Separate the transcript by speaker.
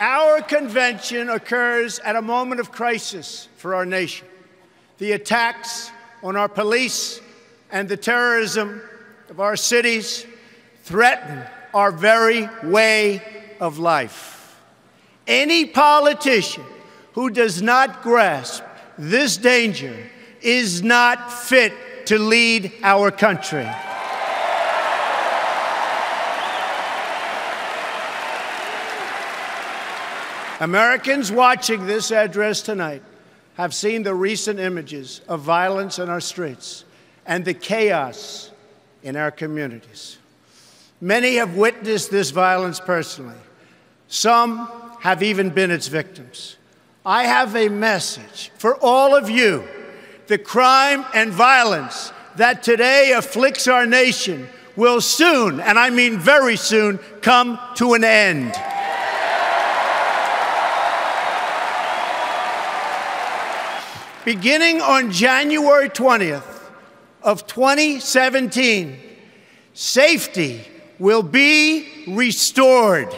Speaker 1: Our convention occurs at a moment of crisis for our nation. The attacks on our police and the terrorism of our cities threaten our very way of life. Any politician who does not grasp this danger is not fit to lead our country. Americans watching this address tonight have seen the recent images of violence in our streets and the chaos in our communities. Many have witnessed this violence personally. Some have even been its victims. I have a message for all of you. The crime and violence that today afflicts our nation will soon, and I mean very soon, come to an end. Beginning on January 20th of 2017, safety will be restored.